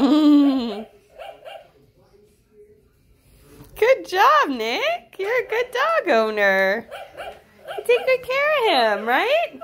Good job, Nick. You're a good dog owner. You take good care of him, right?